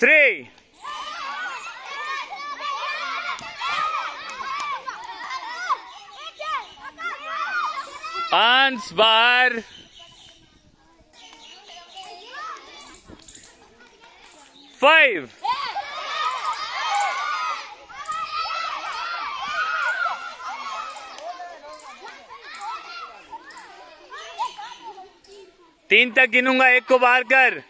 three, अंश बाहर five तीन तक गिनूँगा एक को बाहर कर।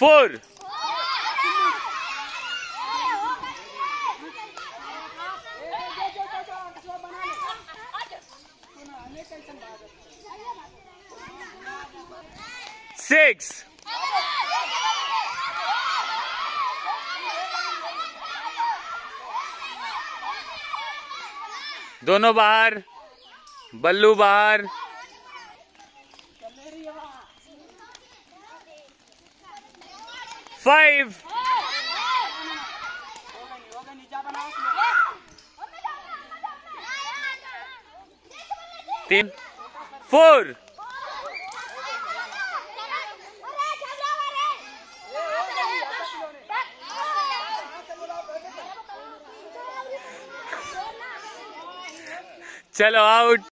फोर। सिक्स। दोनों बाहर। बल्लू बाहर। फाइव तीन फोर चलो आउट